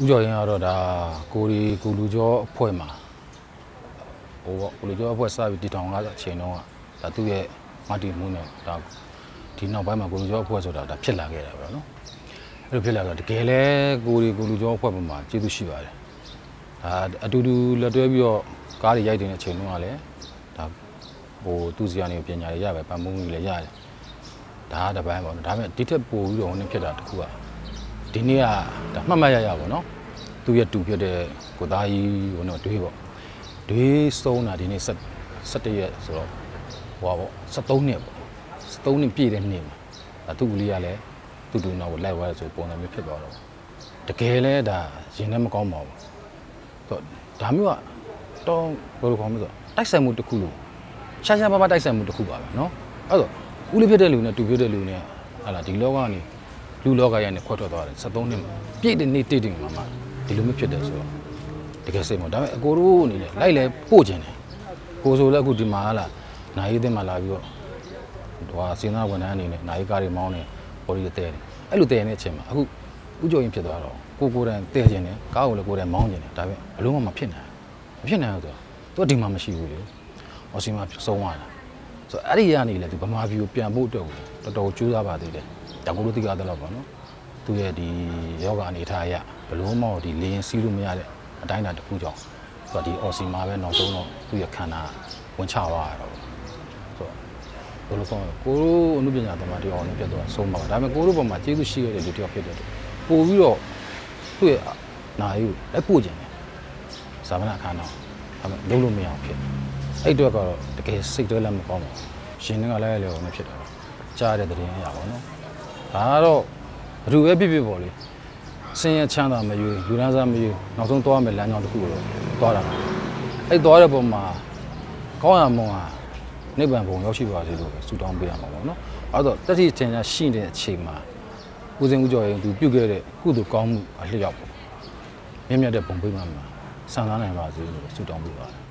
ဥကြော်ရင်ကတော့ဒါကိုရီကိုလူကျော်အဖွဲ့မှာဟိုပေါ့ကိုလူကျော်အဖွဲ့စပြီးတည်ထောင်လာတဲ့အချိန်တုန်းကဒါသူ့ရဲ့မတီမှုနဲ့ဒါဒီနောက်ပိုင်းမှာကိုလူကျော်အဖွဲ့ဆိုတာဒါဖြစ်လာခဲ့တာပဲနော်အဲ့လိုဖြစ်လာတော့တကယ်လဲကိုရီကိုလူကျော်အဖွဲ့ပေါ်မှာကျေးဇူးရှိပါတယ်ဒါအတူတူလက်တွဲပြီးတော့ကားတွေရိုက်တင်တဲ့အချိန်တုန်းကလည်းဒါဟိုသူ့စီကနေပညာတွေရပဲပံ့ပိုးမှုတွေလည်းရတယ်ဒါကတပိုင်းပေါ့နော်ဒါပေမဲ့ဒီထက်ပိုပြီးတော့ဝင်ဖြစ်တာတခုอ่ะ ဒီနေ့ကဒါမှတ်မှတ်ရရပါတော့သူ့ရဲ့တူဖြစ်တဲ့ကိုသားကြီးဟိုတော့တွေးပေါ့တွေးဆုံးတာဒီနေ့ဆက်17ရက်ဆိုတော့ဟိုပါပေါ့73နှစ်ပေါ့73နှစ်ပြည့်တဲ့နေ့မှာဒါသူ့ကလေးကလည်းသူ့တူနောက်ကိုလိုက်သွားတယ်ဆိုပုံစံမျိုးဖြစ်သွားတော့တကယ်လဲဒါရင်ထဲမကောင်းပါဘူးတော့ဒါမျိုးကတော့ဘယ်လိုခေါ်မလဲဆိုတိုက်ဆိုင်မှုတစ်ခုလို့ရှားရှားပါးပါးတိုက်ဆိုင်မှုတစ်ခုပါပဲเนาะအဲ့တော့ဦးလေးဖြစ်တဲ့လူနဲ့တူဖြစ်တဲ့လူနဲ့ဟာလာဒီလောကကနေ လူလောကရဲ့နဲ့ခွတ်ထွက်သွားတယ်73နှစ်မှာပြည့်တဲ့နေ့တိတ်တိတ်မှာမှဒီလိုမျိုးဖြစ်တယ်ဆိုတော့တကယ်စိတ်မဒါပေမဲ့အကိုတို့အနေနဲ့လိုက်လဲပို့ကျင်တယ်ကိုဆိုလည်းအခုဒီမှာဟာလာနိုင်ရေးတဲ့မှာလာပြီးတော့ဟိုဟာစင်သားဝန်ထမ်းအနေနဲ့နိုင်ကားတွေမောင်းနေပေါ်ရီတဲတယ်အဲ့လိုတဲနေတဲ့အချိန်မှာအခုဥကြုံရင်ဖြစ်သွားတော့ကိုကိုယ်တိုင်တဲကျင်တယ်ကားကိုလည်းကိုယ်တိုင်မောင်းကျင်တယ်ဒါပေမဲ့ဘလို့မှမဖြစ်နိုင်မဖြစ်နိုင်ဘူးဆိုတော့သူကဒီမှာမရှိဘူးလေအော်စီမှာဆုံးသွားတာဆိုတော့အဲ့ဒီကနေလေသူဗမာပြည်ကိုပြန်ဖို့အတွက်ကို တော်တော်ကြိုးစားပါသေးတယ်ဒါကိုလို့သိရတယ်လို့ပေါ့နော်သူရဲ့ဒီယောဂအနေထားအရဘလို့မောဒီလေရင်စီးလို့မရတဲ့အတိုင်းအတာတစ်ခုကြောင့်သူကဒီအော်စီမှာပဲနောက်ဆုံးတော့သူ့ရဲ့ခန္ဓာဝင်ချသွားရတော့ဆိုတော့ဘယ်လိုကောင်းလဲကိုတို့အမှုပညာသမားတယောက်နဲ့ပြတ်သွားဆုံးပါဒါပေမဲ့ကိုတို့ဘက်မှာကျေးဇူးရှိရတဲ့လူတယောက်ဖြစ်တဲ့အတွက်ပို့ပြီးတော့သူ့ရဲ့နာယူလိုက်ပို့ခြင်းတယ်ဇာမနာခန္ဓာဒါပေမဲ့လုံးလို့မရအောင်ဖြစ်အဲ့အတွက်ကတော့တကယ်စိတ်တွဲလည်းမကောင်းပါဘူးရှင်တွေကလည်းလည်းလည်းဖြစ်တယ် ကြားရတဲ့သတင်းအရာပေါ့နော်ဒါကတော့ဘယ်သူပဲဖြစ်ဖြစ်ပေါ့လေစင်ရချမ်းသာမယူယူရန်စားမယူနောက်ဆုံးသွားမယ်လမ်းကြောင်းတစ်ခုကိုတော့သွားတာအဲ့သွားတဲ့ပုံမှာကောင်းရမွန်ဟာနိဗ္ဗာန်ဘုံရောက်ရှိပါစေလို့ဆုတောင်းပေးရမှာပေါ့နော်အဲ့တော့တတိထင်ရှားရှိနေတဲ့အချိန်မှာဦးစင်ဦးကျော်ရင်သူပြုတ်ခဲ့တဲ့ကုသိုလ်ကောင်းမှုအလျောက်ပေါ့မြင့်မြတ်တဲ့ဘုံပေးမှာမှာဆံသားနိုင်ပါစေလို့ဆုတောင်းပေးပါတယ်